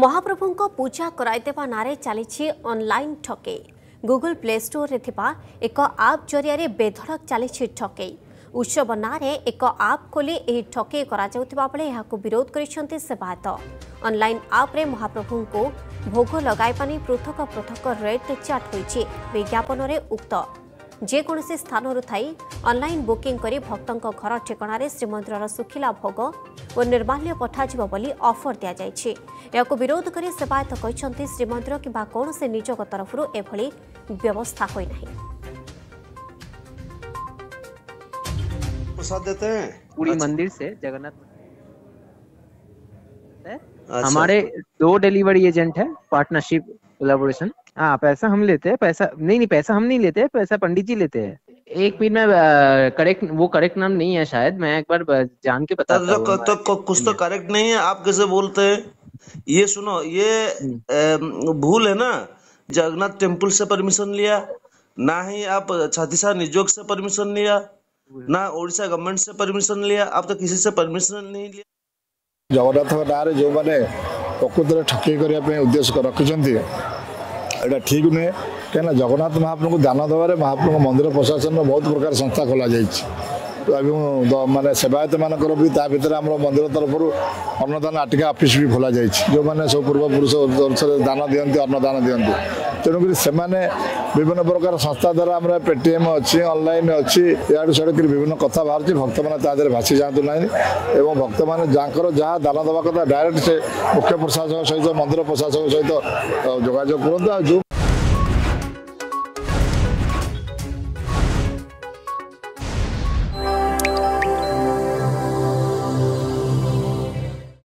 ମହାପ୍ରଭୁଙ୍କ ପୂଜା କରାଇଦେବା ନାଁରେ ଚାଲିଛି ଅନ୍ଲାଇନ୍ ଠକେଇ। ଗୁଗୁଲ ପ୍ଲେ ଷ୍ଟୋରରେ ଥିବା ଏକ ଆପ୍ ଜରିଆରେ ବେଧଡ଼କ ଚାଲିଛି ଠକେଇ। ଉତ୍ସବ ନାଁରେ ଏକ ଆପ୍ ଖୋଲି ଏହି ଠକେଇ କରାଯାଉଥିବା ବେଳେ ଏହାକୁ ବିରୋଧ କରିଛନ୍ତି ସେବାୟତ ଅନ୍ଲାଇନ୍ ଆପ୍ରେ ମହାପ୍ରଭୁଙ୍କୁ ଭୋଗ ଲଗାଇବା ନେଇ ପୃଥକ ପୃଥକ ରେଟ୍ ଚାର୍ଟ ହୋଇଛି। ବିଜ୍ଞାପନରେ ଉକ୍ତ ଯେକୌଣସି ସ୍ଥାନରୁ ଥାଇ ଅନ୍ଲାଇନ୍ ବୁକିଂ କରି ଭକ୍ତଙ୍କ ଘର ଠିକଣାରେ ଶ୍ରୀମନ୍ଦିରର ଶୁଖିଲା ଭୋଗ ଓ ନିର୍ମାଲ୍ୟ ପଠାଯିବ ବୋଲି ଅଫର ଦିଆଯାଇଛି ଏହାକୁ ବିରୋଧ କରି ସେବାୟତ କହିଛନ୍ତି ଶ୍ରୀମନ୍ଦିର କିମ୍ବା କୌଣସି ନିଯୋଗ ତରଫରୁ ଏଭଳି ବ୍ୟବସ୍ଥା ହୋଇନାହିଁ प्रसाद देते हैं पूरी अच्छा, मंदिर से जगन्नाथ है अच्छा, हमारे दो डिलीवरी एजेंट है पार्टनरशिप कोलाबोरेशन हाँ पैसा हम लेते हैं पैसा नहीं नहीं पैसा हम नहीं लेते हैं पैसा पंडित जी लेते हैं। एक मिनट में करेक्ट वो करेक्ट नाम नहीं है शायद मैं एक बार जान के बता तो, तो, तो, तो कुछ तो करेक्ट नहीं है आप कैसे बोलते हैं? ये सुनो ये हम्म। भूल है ना? जगन्नाथ टेंपल से परमिशन लिया ना ही आप छातीसा निजोग से परमिशन लिया ना ओडिशा गवर्नमेंट से परमिशन लिया आप तो किसी से परमिशन नहीं लिया। जगन्नाथ नारे जो मैंने प्रकृत ठकी करने उद्देश्य रखिंट ଏଇଟା ଠିକ୍ ନୁହେଁ କାହିଁକିନା ଜଗନ୍ନାଥ ମହାପ୍ରଭୁଙ୍କୁ ଦାନ ଦେବାରେ ମହାପ୍ରଭୁଙ୍କ ମନ୍ଦିର ପ୍ରଶାସନର ବହୁତ ପ୍ରକାର ସଂସ୍ଥା ଖୋଲାଯାଇଛି ଏବଂ ଦ- ମାନେ ସେବାୟତମାନଙ୍କର ବି ତା ଭିତରେ ଆମର ମନ୍ଦିର ତରଫରୁ ଅନ୍ନଦାନ ଆଟିକା ଅଫିସ୍ ବି ଖୋଲାଯାଇଛି ଯେଉଁମାନେ ସବୁ ପୂର୍ବପୁରୁଷ ଅନୁସାରେ ଦାନ ଦିଅନ୍ତି ଅନ୍ନଦାନ ଦିଅନ୍ତି। ତେଣୁକରି ସେମାନେ ବିଭିନ୍ନ ପ୍ରକାର ସଂସ୍ଥା ଦ୍ୱାରା ଆମର ପେଟିଏମ୍ ଅଛି ଅନଲାଇନ୍ ଅଛି ଇଆଡ଼ୁ ସିଆଡ଼ୁ କରି ବିଭିନ୍ନ କଥା ବାହାରୁଛି ଭକ୍ତମାନେ ତା ଦେହରେ ଭାସି ଯାଆନ୍ତୁ ନାହିଁ। ଏବଂ ଭକ୍ତମାନେ ଯାଙ୍କର ଯାହା ଦାନ ଦେବା କଥା ଡାଇରେକ୍ଟ ସେ ମୁଖ୍ୟ ପ୍ରଶାସକ ସହିତ ମନ୍ଦିର ପ୍ରଶାସକ ସହିତ ଅ, ଯୋଗାଯୋଗ କରନ୍ତୁ। ଆଉ ଯେଉଁ